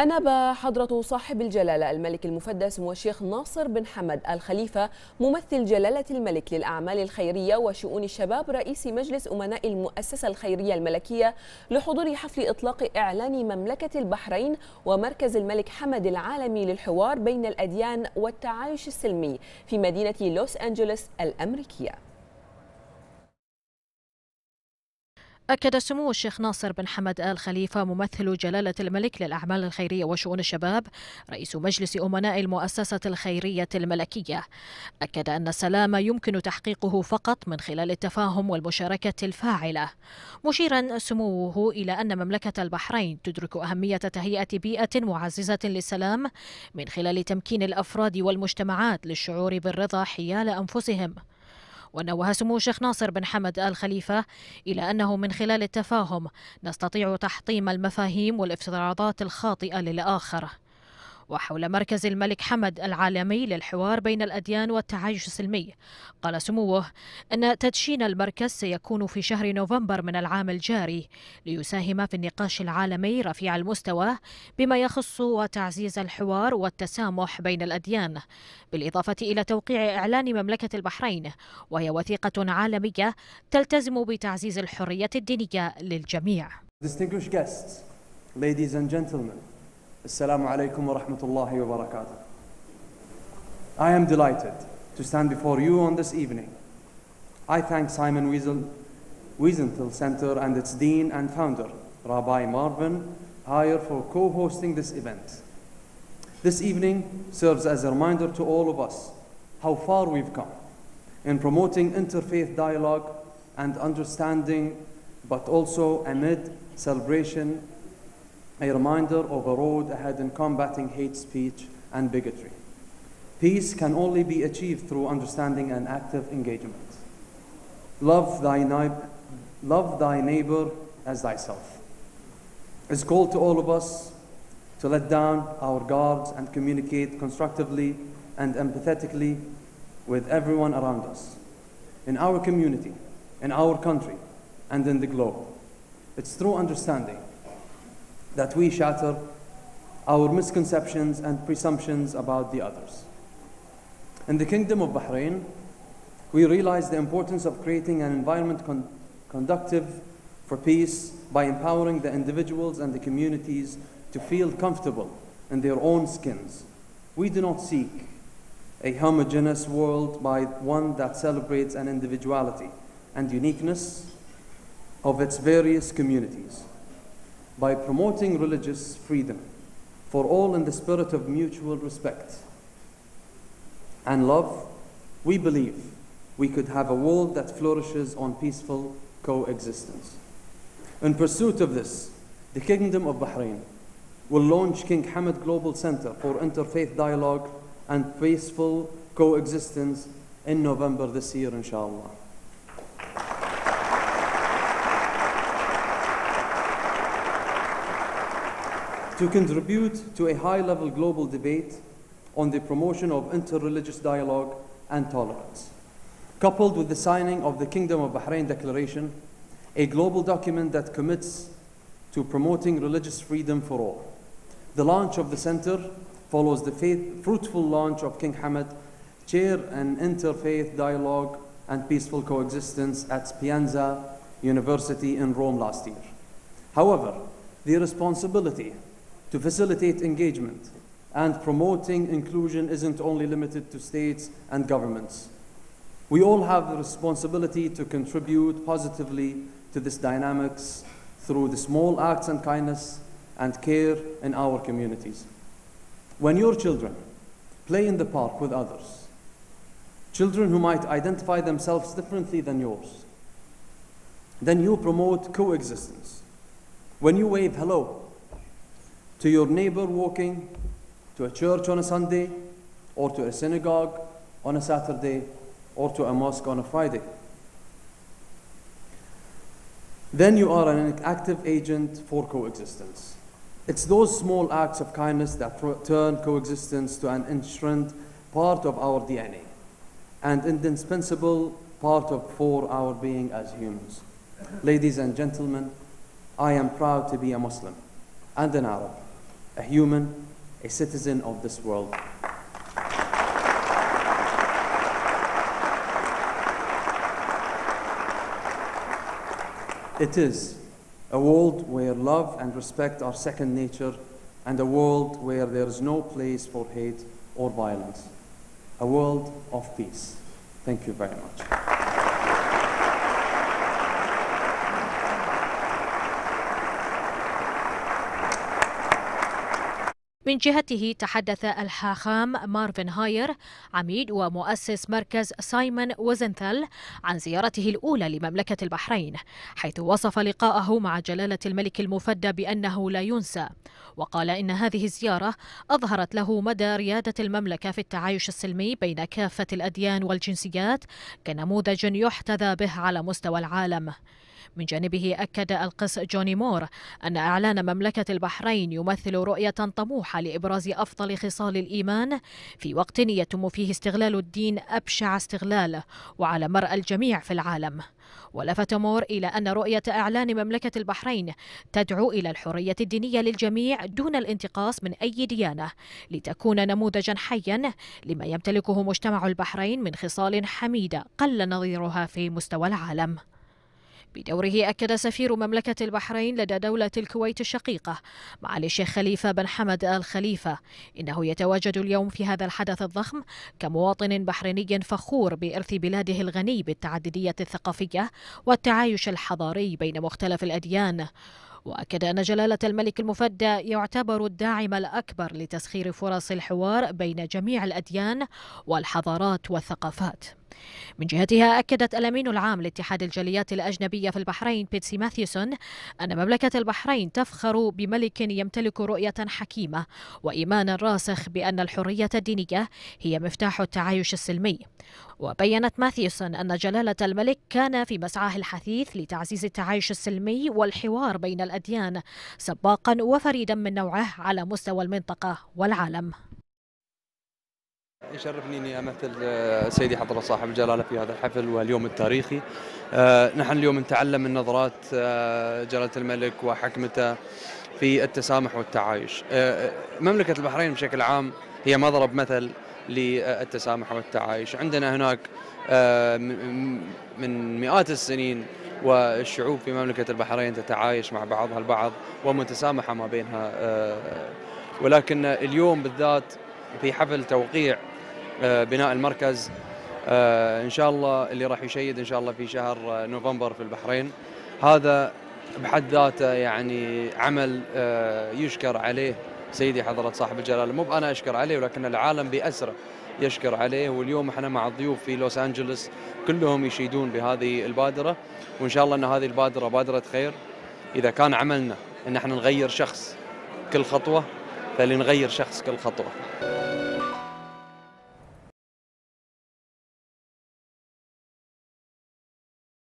أنب حضرة صاحب الجلالة الملك المفدى سمو الشيخ ناصر بن حمد الخليفة ممثل جلالة الملك للأعمال الخيرية وشؤون الشباب رئيس مجلس أمناء المؤسسة الخيرية الملكية لحضور حفل إطلاق إعلان مملكة البحرين ومركز الملك حمد العالمي للحوار بين الأديان والتعايش السلمي في مدينة لوس أنجلوس الأمريكية. أكد سمو الشيخ ناصر بن حمد آل خليفة ممثل جلالة الملك للأعمال الخيرية وشؤون الشباب رئيس مجلس أمناء المؤسسة الخيرية الملكية. أكد أن السلام يمكن تحقيقه فقط من خلال التفاهم والمشاركة الفاعلة. مشيرا سموه إلى أن مملكة البحرين تدرك أهمية تهيئة بيئة معززة للسلام من خلال تمكين الأفراد والمجتمعات للشعور بالرضا حيال أنفسهم. ونوه سمو الشيخ ناصر بن حمد آل خليفة إلى أنه من خلال التفاهم نستطيع تحطيم المفاهيم والافتراضات الخاطئة للآخر. وحول مركز الملك حمد العالمي للحوار بين الأديان والتعايش السلمي. قال سموه أن تدشين المركز سيكون في شهر نوفمبر من العام الجاري ليساهم في النقاش العالمي رفيع المستوى بما يخص وتعزيز الحوار والتسامح بين الأديان بالإضافة إلى توقيع إعلان مملكة البحرين وهي وثيقة عالمية تلتزم بتعزيز الحرية الدينية للجميع. Distinguished guests, ladies and gentlemen, Assalamu alaikum wa rahmatullahi wa barakatuh. I am delighted to stand before you on this evening. I thank Simon Wiesenthal Center and its dean and founder, Rabbi Marvin Heyer, for co-hosting this event. This evening serves as a reminder to all of us how far we've come in promoting interfaith dialogue and understanding, but also amid celebration a reminder of a road ahead in combating hate speech and bigotry. Peace can only be achieved through understanding and active engagement. Love thy, love thy neighbor as thyself. It's called to all of us to let down our guards and communicate constructively and empathetically with everyone around us, in our community, in our country, and in the globe. It's through understanding that we shatter our misconceptions and presumptions about the others. In the Kingdom of Bahrain, we realize the importance of creating an environment con conductive for peace by empowering the individuals and the communities to feel comfortable in their own skins. We do not seek a homogeneous world by one that celebrates an individuality and uniqueness of its various communities by promoting religious freedom for all in the spirit of mutual respect and love, we believe we could have a world that flourishes on peaceful coexistence. In pursuit of this, the Kingdom of Bahrain will launch King Hamad Global Center for Interfaith Dialogue and Peaceful Coexistence in November this year, inshallah. To contribute to a high-level global debate on the promotion of interreligious dialogue and tolerance. Coupled with the signing of the Kingdom of Bahrain Declaration, a global document that commits to promoting religious freedom for all. The launch of the center follows the faith, fruitful launch of King Hamad, chair an interfaith dialogue and peaceful coexistence at Pienza University in Rome last year. However, the responsibility to facilitate engagement and promoting inclusion isn't only limited to states and governments. We all have the responsibility to contribute positively to this dynamics through the small acts and kindness and care in our communities. When your children play in the park with others, children who might identify themselves differently than yours, then you promote coexistence. When you wave hello to your neighbor walking to a church on a Sunday, or to a synagogue on a Saturday, or to a mosque on a Friday. Then you are an active agent for coexistence. It's those small acts of kindness that turn coexistence to an inherent part of our DNA and indispensable part of for our being as humans. Ladies and gentlemen, I am proud to be a Muslim and an Arab a human, a citizen of this world. It is a world where love and respect are second nature, and a world where there is no place for hate or violence. A world of peace. Thank you very much. من جهته تحدث الحاخام مارفن هاير عميد ومؤسس مركز سايمون وزنثل عن زيارته الأولى لمملكة البحرين حيث وصف لقاءه مع جلالة الملك المفدى بأنه لا ينسى. وقال إن هذه الزيارة أظهرت له مدى ريادة المملكة في التعايش السلمي بين كافة الأديان والجنسيات كنموذج يحتذى به على مستوى العالم. من جانبه أكد القس جوني مور أن إعلان مملكة البحرين يمثل رؤية طموحة لإبراز أفضل خصال الإيمان في وقت يتم فيه استغلال الدين أبشع استغلال وعلى مرأى الجميع في العالم. ولفت مور إلى أن رؤية إعلان مملكة البحرين تدعو إلى الحرية الدينية للجميع دون الانتقاص من أي ديانة لتكون نموذجا حيا لما يمتلكه مجتمع البحرين من خصال حميدة قل نظيرها في مستوى العالم. بدوره أكد سفير مملكة البحرين لدى دولة الكويت الشقيقة معالي الشيخ خليفة بن حمد آل خليفة. إنه يتواجد اليوم في هذا الحدث الضخم كمواطن بحريني فخور بإرث بلاده الغني بالتعددية الثقافية والتعايش الحضاري بين مختلف الأديان. وأكد أن جلالة الملك المفدى يعتبر الداعم الأكبر لتسخير فرص الحوار بين جميع الأديان والحضارات والثقافات. من جهتها أكدت الأمين العام لاتحاد الجاليات الأجنبية في البحرين بيتسي ماثيوسون أن مملكة البحرين تفخر بملك يمتلك رؤية حكيمة وإيمانا راسخ بأن الحرية الدينية هي مفتاح التعايش السلمي. وبينت ماثيوسون أن جلالة الملك كان في مسعاه الحثيث لتعزيز التعايش السلمي والحوار بين الأديان سباقا وفريدا من نوعه على مستوى المنطقة والعالم. يشرفني إني أمثل آه، سيدي حضرة صاحب الجلالة في هذا الحفل واليوم التاريخي. آه، نحن اليوم نتعلم من نظرات آه، جلالة الملك وحكمته في التسامح والتعايش. مملكة البحرين بشكل عام هي مضرب مثل للتسامح والتعايش، عندنا هناك من مئات السنين والشعوب في مملكة البحرين تتعايش مع بعضها البعض ومتسامحة ما بينها ولكن اليوم بالذات في حفل توقيع بناء المركز. آه، إن شاء الله اللي راح يشيد إن شاء الله في شهر آه، نوفمبر في البحرين. هذا بحد ذاته يعني عمل يشكر عليه سيدي حضرة صاحب الجلالة. مو أنا أشكر عليه ولكن العالم بأسره يشكر عليه. واليوم إحنا مع الضيوف في لوس أنجلوس كلهم يشيدون بهذه البادرة. وإن شاء الله أن هذه البادرة بادرة خير. إذا كان عملنا أن إحنا نغير شخص كل خطوة فلنغير شخص كل خطوة.